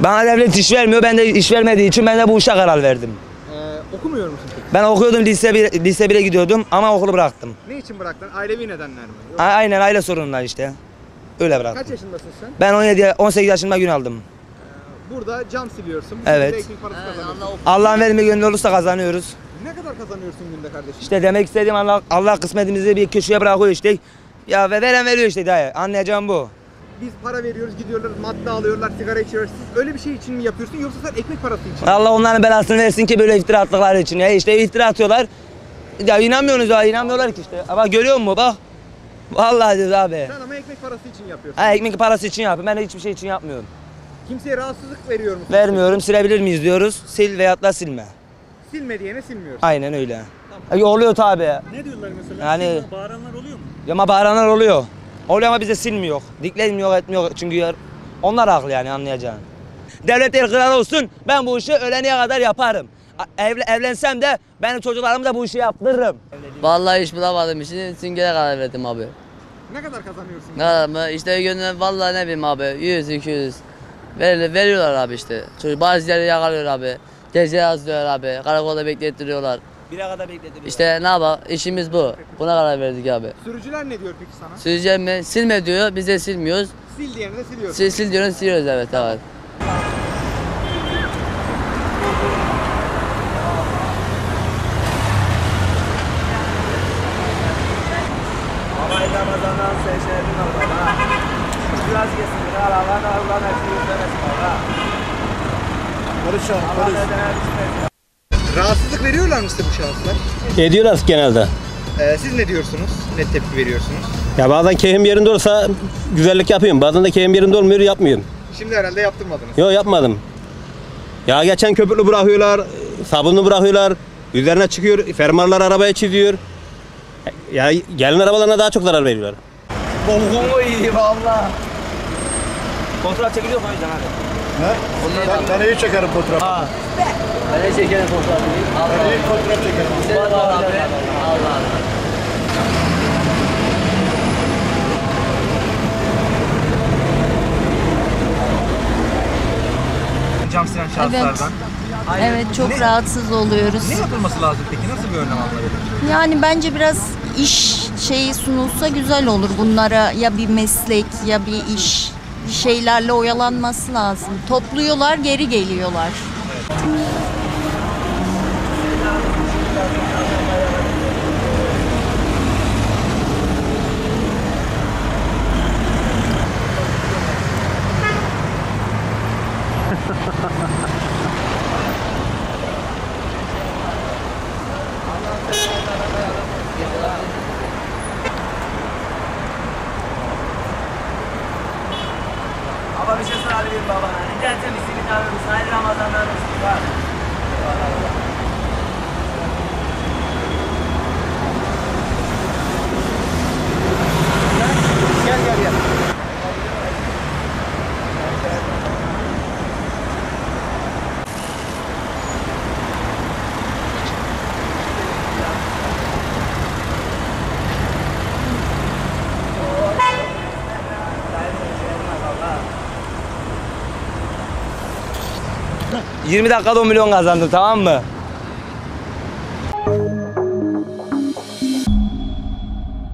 Bana devlet iş vermiyor. Ben de iş vermediği için ben de bu işe karar verdim. Ee, okumuyor musun peki? Ben okuyordum lise 1, lise 1'e gidiyordum ama okulu bıraktım. Ne için bıraktın? Ailevi nedenler mi? Yok. A- Aynen aile sorunundan işte. Öyle bıraktım. Kaç yaşındasın sen? Ben 17 18 yaşında gün aldım. Burada cam siliyorsun. Bu Evet. şekilde ekmek parası kazanıyorsun. Allah'ın verimi gönlü olursa kazanıyoruz. Ne kadar kazanıyorsun günde kardeşim? İşte demek istediğim Allah, Allah kısmetimizi bir köşeye bırakıyor işte. Ya ve veren veriyor işte dayı. Anlayacağım bu. Biz para veriyoruz, gidiyorlar, madde alıyorlar, sigara içiyoruz. Siz öyle bir şey için mi yapıyorsun yoksa sen ekmek parası için mi? Allah onların belasını versin ki böyle iftira attıkları için. Ya işte iftira atıyorlar. Ya inanmıyorsunuz ya inanmıyorlar ki işte. Ama görüyor musun bak. Vallahi diyoruz abi. Sen ama ekmek parası için yapıyorsun. Ha, ekmek parası için yapıyorum. Ben hiçbir şey için yapmıyorum. Kimseye rahatsızlık veriyor musun? Vermiyorum. Silebilir miyiz diyoruz. Sil veyahut da silme. Silme diyene silmiyorsun. Aynen öyle. Ya oluyor tabi. Ne diyorlar mesela? Yani- bağıranlar oluyor mu? Ama bağıranlar oluyor. Oluyor ama bize silmiyor. Diklenmiyor etmiyor çünkü onlar haklı yani anlayacağın. Devlet el kral olsun ben bu işi ölene kadar yaparım. Evle, evlensem de benim çocuklarımı da bu işi yaptırırım. Vallahi iş bulamadım için süngere karar verdim abi. Ne kadar kazanıyorsun? Ne kadar mı? İşte gönlüm vallahi ne bileyim abi 100 200 ver, veriyorlar abi işte. Çocuk bazıları yakalıyor abi. Gece yazıyorlar abi. Karakolda beklettiriyorlar. Bire kadar bekledim. İşte ne yapalım? İşimiz bu. Buna karar verdik abi. Sürücüler ne diyor peki sana? Sileceğim mi? Silme diyor. Biz de silmiyoruz. Sil diyene de siliyorsun. Sil, sil diyoruz siliyoruz evet evet. Ramazan'dan seçelim Allah'a. Biraz kesin. Allah'ın Allah'ın hepsini yüklemesin Allah'a. Rahatsızlık veriyorlar mı size bu şahıslar? Ediyorlar genelde. Ee, siz ne diyorsunuz? Ne tepki veriyorsunuz? Ya bazen keyfim yerinde olsa güzellik yapıyorum. Bazen de keyfim yerinde olmuyor yapmıyorum. Şimdi herhalde yaptırmadınız. Yok yapmadım. Ya geçen köpüklü bırakıyorlar, sabunlu bırakıyorlar. Üzerine çıkıyor, fermuarlar arabaya çiziyor. Ya gelin arabalarına daha çok zarar veriyorlar. Bongongo iyi valla. Kontrol çekiliyor mu o yüzden hadi. Ben iyi çekerim fotoğrafı. Ben de çekelim fotoğrafı. İyi fotoğraf çekerim. Allah. Allah Allah. Cam silen şahıslardan. Evet çok rahatsız oluyoruz. Ne yapılması lazım peki? Nasıl bir önlem alınabilir? Yani bence biraz iş şeyi sunulsa güzel olur. Bunlara ya bir meslek ya bir iş şeylerle oyalanması lazım. Topluyorlar geri geliyorlar. Ama bir şey sorabilirim babana. Rica etsem ismini tanırım. Hayırlı Ramazanlar olsun. Bak. 20 dakikada 10 milyon kazandım tamam mı?